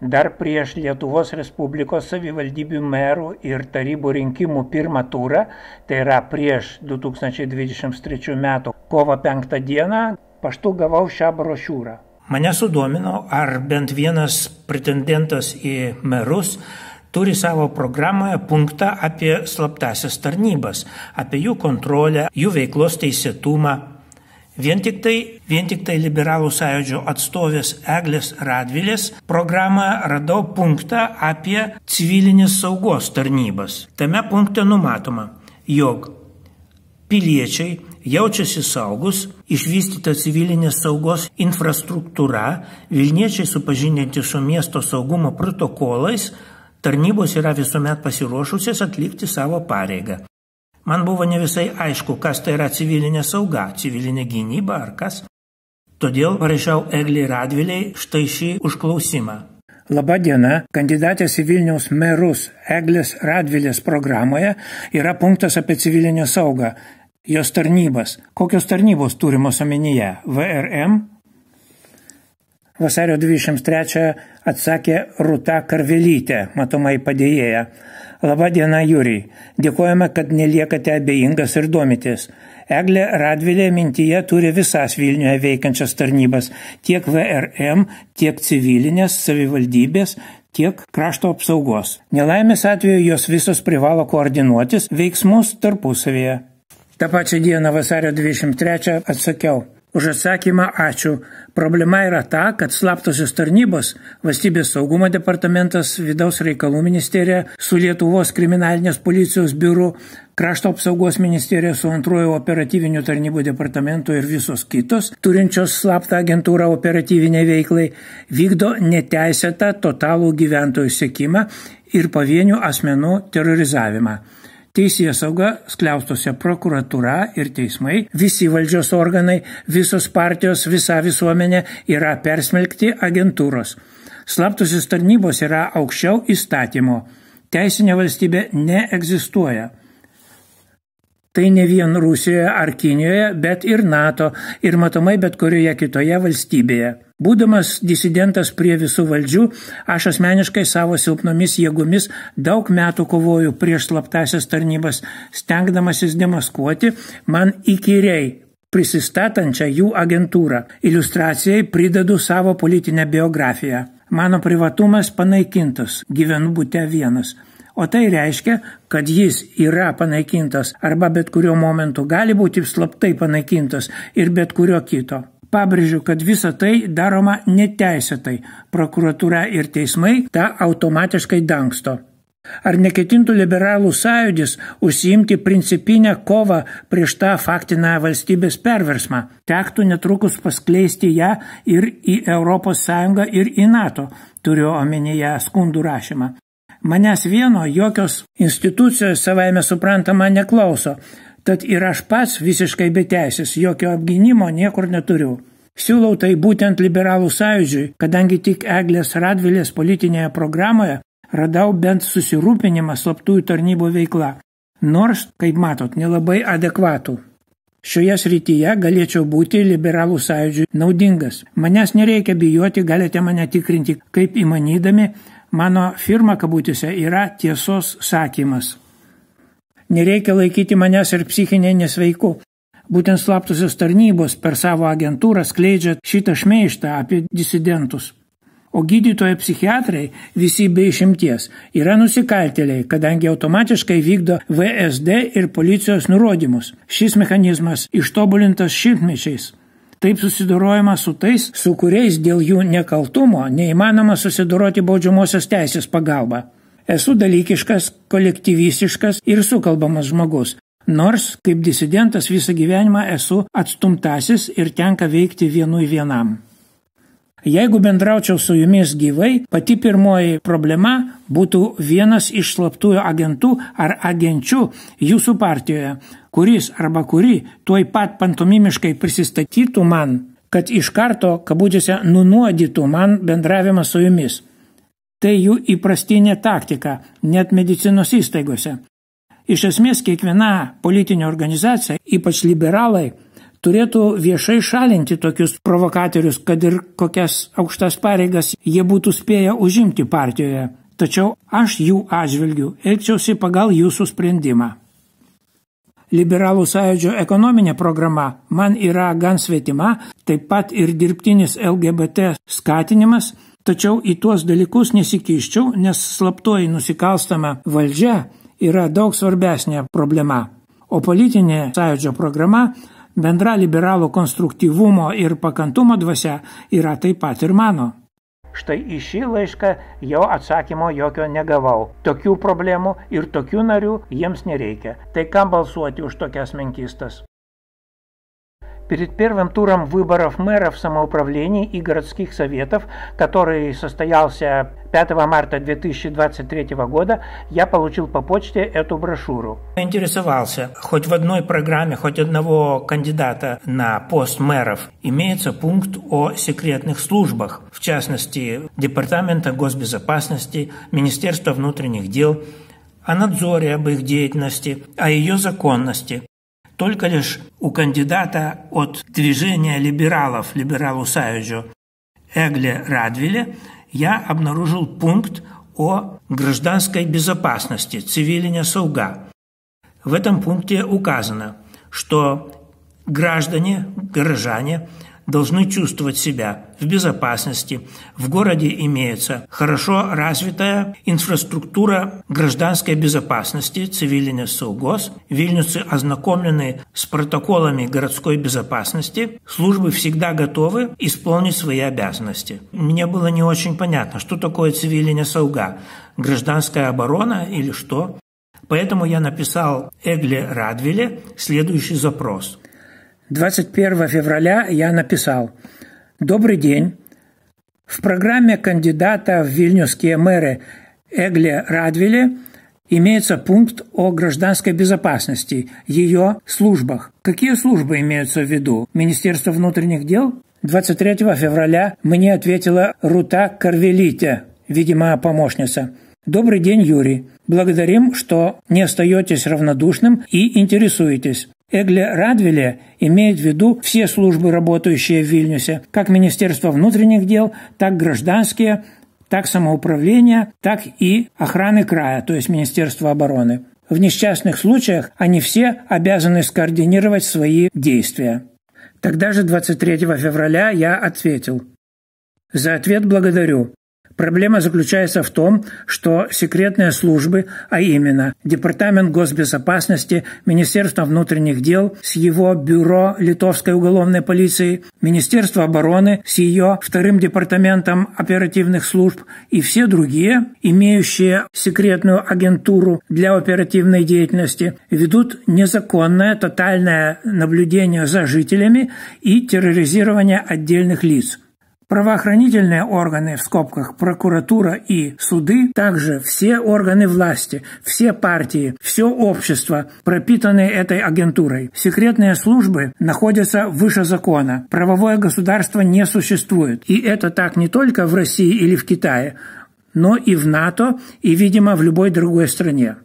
dar prieš Lietuvos Respublikos savivaldybių merų ir tarybų rinkimų pirmą turą, tai yra prieš 2023 m. kovo 5 dieną, paštu gavau šią brošiūrą. Mane sudomino, ar bent vienas pretendentas į merus turi savo programoje punktą apie slaptasias tarnybas, apie jų kontrolę, jų veiklos teisėtumą. Vien tik tai, vien tik tai liberalų sąjūdžio atstovės Eglės Radvilės programoje radau punktą apie civilinės saugos tarnybas. Tame punkte numatoma, jog piliečiai jaučiasi saugus, išvystyta civilinės saugos infrastruktūra, Vilniečiai supažindinti su miesto saugumo protokolais, tarnybos yra visuomet pasiruošusios atlikti savo pareigą. Man buvo ne visai aišku, kas tai yra civilinė sauga, civilinė gynyba ar kas. Todėl parašiau Egliai Radviliai štai šį užklausimą. Labadiena, kandidatės į Vilniaus merus Eglės Radvilės programoje yra punktas apie civilinę saugą, jos tarnybas. Kokios tarnybos turimos omenyje? VRM, Vasario 23 atsakė Rūta Karvelytė, matomai padėjėja. Labadiena, Jūriai. Dėkojame, kad neliekate abejingas ir domitės. Eglė Radvilė mintyje turi visas Vilniuje veikiančias tarnybas - tiek VRM, tiek civilinės, savivaldybės, tiek krašto apsaugos. Nelaimės atveju jos visos privalo koordinuotis veiksmus tarpusavėje. Ta pačia diena vasario 23 atsakiau. Už atsakymą ačiū. Problema yra ta, kad slaptosios tarnybos, Valstybės saugumo departamentas, Vidaus reikalų ministerija su Lietuvos kriminalinės policijos biuru, Krašto apsaugos ministerija su antruoju operatyviniu tarnybų departamentu ir visos kitos, turinčios slaptą agentūrą operatyviniai veiklai, vykdo neteisėtą totalų gyventojų sėkimą ir pavienių asmenų terorizavimą. Teisės sauga, skliaustose prokuratūra ir teismai, visi valdžios organai, visos partijos, visa visuomenė yra persmelkti agentūros. Slaptusios tarnybos yra aukščiau įstatymo. Teisinė valstybė neegzistuoja. Tai ne vien Rusijoje ar Kinijoje, bet ir NATO ir matomai bet kurioje kitoje valstybėje. Būdamas disidentas prie visų valdžių, aš asmeniškai savo silpnomis jėgomis daug metų kovoju prieš slaptasias tarnybas, stengdamasis demaskuoti man įkyriai prisistatančią jų agentūrą. Iliustracijai pridedu savo politinę biografiją. Mano privatumas panaikintas, gyvenu būte vienas. O tai reiškia, kad jis yra panaikintas arba bet kuriuo momentu gali būti slaptai panaikintas ir bet kurio kito. Pabrėžiu, kad visa tai daroma neteisėtai. Prokuratūra ir teismai tą automatiškai dangsto. Ar neketintų liberalų sąjūdis užsiimti principinę kovą prieš tą faktinę valstybės perversmą? Tektų netrukus paskleisti ją ir į ES ir į NATO, turiu omenyje skundų rašymą. Manęs vieno jokios institucijos savaime suprantama neklauso, tad ir aš pats visiškai beteisės, jokio apginimo niekur neturiu. Siūlau tai būtent liberalų sąjūdžiui, kadangi tik Eglės Radvilės politinėje programoje radau bent susirūpinimą slaptųjų tarnybų veikla, nors, kaip matot, nelabai adekvatų. Šioje srityje galėčiau būti liberalų sąjūdžiui naudingas. Manęs nereikia bijoti, galite mane tikrinti kaip įmanydami, Mano firma kabutėse yra tiesos sakymas. Nereikia laikyti manęs ir psichinė nesveiku. Būtent slaptosios tarnybos per savo agentūrą skleidžia šitą šmeištą apie disidentus. O gydytojai psichiatrai, visi be išimties, yra nusikaltėliai, kadangi automatiškai vykdo VSD ir policijos nurodymus. Šis mechanizmas ištobulintas šimtmečiais. Taip susidorojama su tais, su kuriais dėl jų nekaltumo neįmanoma susidoroti baudžiamosios teisės pagalba. Esu dalykiškas, kolektyvistiškas ir sukalbamas žmogus. Nors kaip disidentas visą gyvenimą esu atstumtasis ir tenka veikti vienui vienam. Jeigu bendraučiau su jumis gyvai, pati pirmoji problema būtų vienas iš slaptųjų agentų ar agenčių jūsų partijoje, kuris arba kuri tuoj pat pantomimiškai prisistatytų man, kad iš karto, kabutėse, nunuodytų man bendravimą su jumis. Tai jų įprastinė taktika, net medicinos įstaigose. Iš esmės, kiekviena politinė organizacija, ypač liberalai, turėtų viešai šalinti tokius provokatorius, kad ir kokias aukštas pareigas jie būtų spėję užimti partijoje. Tačiau aš jų atžvilgių elgčiausi pagal jūsų sprendimą. Liberalų sąjūdžio ekonominė programa man yra gan svetima, taip pat ir dirbtinis LGBT skatinimas, tačiau į tuos dalykus nesikiščiau, nes slaptoji nusikalstama valdžia yra daug svarbesnė problema. O politinė sąjūdžio programa bendra liberalų konstruktyvumo ir pakantumo dvasia yra taip pat ir mano. Štai į šį laišką jau atsakymo jokio negavau. Tokių problemų ir tokių narių jiems nereikia. Tai kam balsuoti už tokias menkistas? Перед первым туром выборов мэров самоуправлений и городских советов, который состоялся 5 марта 2023 года, я получил по почте эту брошюру. Интересовался, хоть в одной программе, хоть одного кандидата на пост мэров имеется пункт о секретных службах, в частности, Департамента госбезопасности, Министерства внутренних дел, о надзоре об их деятельности, о ее законности, только лишь у кандидата от движения либералов, либералу Саюджо, Эгле Радвиле, я обнаружил пункт о гражданской безопасности, цивилине Сауга. В этом пункте указано, что граждане, горожане должны чувствовать себя в безопасности. В городе имеется хорошо развитая инфраструктура гражданской безопасности, цивильный СУГОС. Вильнюсы ознакомлены с протоколами городской безопасности. Службы всегда готовы исполнить свои обязанности. Мне было не очень понятно, что такое цивильная СУГА. Гражданская оборона или что? Поэтому я написал Эгле Радвиле следующий запрос – 21 февраля я написал «Добрый день. В программе кандидата в вильнюсские мэры Эгле Радвиле имеется пункт о гражданской безопасности, ее службах. Какие службы имеются в виду? Министерство внутренних дел? 23 февраля мне ответила Рута Карвелите, видимо, помощница. Добрый день, Юрий. Благодарим, что не остаетесь равнодушным и интересуетесь. Эгле Радвиле имеет в виду все службы, работающие в Вильнюсе, как Министерство внутренних дел, так гражданские, так самоуправление, так и охраны края, то есть Министерство обороны. В несчастных случаях они все обязаны скоординировать свои действия. Тогда же 23 февраля я ответил. За ответ благодарю. Проблема заключается в том, что секретные службы, а именно Департамент госбезопасности, Министерство внутренних дел с его бюро Литовской уголовной полиции, Министерство обороны с ее вторым департаментом оперативных служб и все другие, имеющие секретную агентуру для оперативной деятельности, ведут незаконное тотальное наблюдение за жителями и терроризирование отдельных лиц – Правоохранительные органы, в скобках прокуратура и суды, также все органы власти, все партии, все общество пропитаны этой агентурой. Секретные службы находятся выше закона. Правовое государство не существует. И это так не только в России или в Китае, но и в НАТО, и, видимо, в любой другой стране.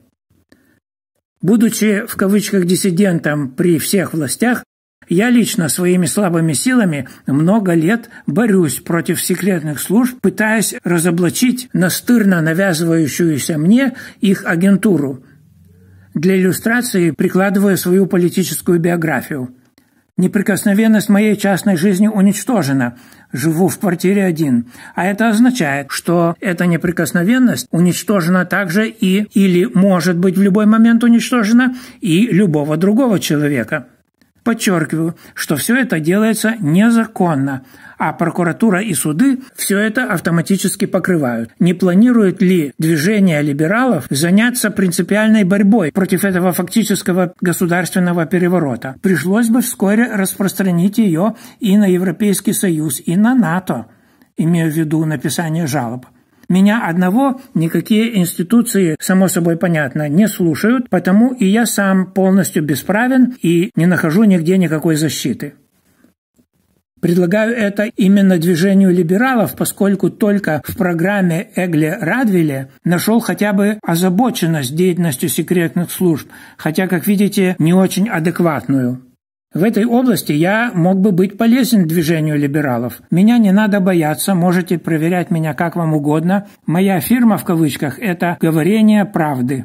Будучи в кавычках диссидентом при всех властях, я лично своими слабыми силами много лет борюсь против секретных служб, пытаясь разоблачить настырно навязывающуюся мне их агентуру. Для иллюстрации прикладываю свою политическую биографию. Неприкосновенность моей частной жизни уничтожена. Живу в квартире один. А это означает, что эта неприкосновенность уничтожена также и или может быть в любой момент уничтожена и любого другого человека. Подчеркиваю, что все это делается незаконно, а прокуратура и суды все это автоматически покрывают. Не планирует ли движение либералов заняться принципиальной борьбой против этого фактического государственного переворота? Пришлось бы вскоре распространить ее и на Европейский Союз, и на НАТО, имея в виду написание жалоб. Меня одного никакие институции, само собой понятно, не слушают, потому и я сам полностью бесправен и не нахожу нигде никакой защиты. Предлагаю это именно движению либералов, поскольку только в программе Эгле Радвиле нашел хотя бы озабоченность деятельностью секретных служб, хотя, как видите, не очень адекватную. В этой области я мог бы быть полезен движению либералов. Меня не надо бояться, можете проверять меня как вам угодно. Моя фирма в кавычках – это говорение правды.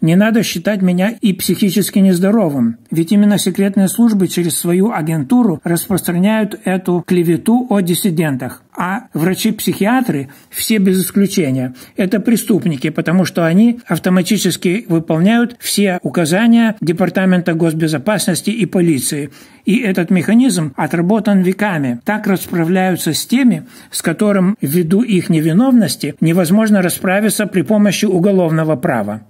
Не надо считать меня и психически нездоровым, ведь именно секретные службы через свою агентуру распространяют эту клевету о диссидентах. А врачи-психиатры, все без исключения, это преступники, потому что они автоматически выполняют все указания Департамента госбезопасности и полиции. И этот механизм отработан веками. Так расправляются с теми, с которым ввиду их невиновности невозможно расправиться при помощи уголовного права.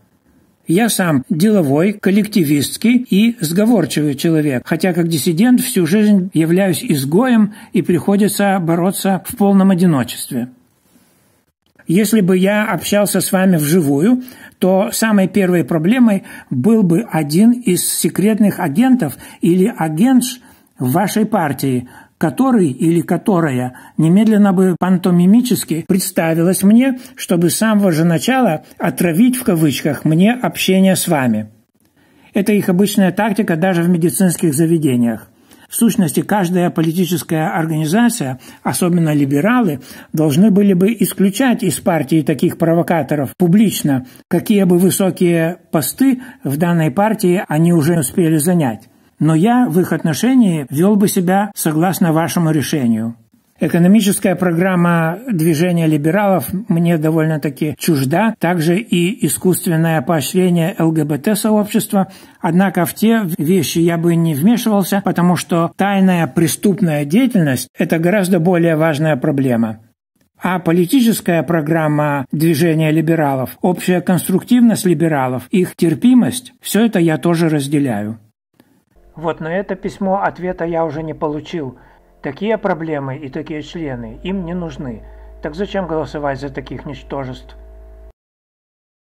Я сам деловой, коллективистский и сговорчивый человек, хотя как диссидент всю жизнь являюсь изгоем и приходится бороться в полном одиночестве. Если бы я общался с вами вживую, то самой первой проблемой был бы один из секретных агентов или агентш вашей партии, который или которая немедленно бы пантомимически представилась мне, чтобы с самого же начала «отравить» в кавычках мне общение с вами. Это их обычная тактика даже в медицинских заведениях. В сущности, каждая политическая организация, особенно либералы, должны были бы исключать из партии таких провокаторов публично, какие бы высокие посты в данной партии они уже успели занять но я в их отношении вел бы себя согласно вашему решению. Экономическая программа движения либералов мне довольно-таки чужда, также и искусственное поощрение ЛГБТ-сообщества, однако в те вещи я бы не вмешивался, потому что тайная преступная деятельность – это гораздо более важная проблема. А политическая программа движения либералов, общая конструктивность либералов, их терпимость – все это я тоже разделяю. Вот на это письмо ответа я уже не получил. Такие проблемы и такие члены им не нужны. Так зачем голосовать за таких ничтожеств?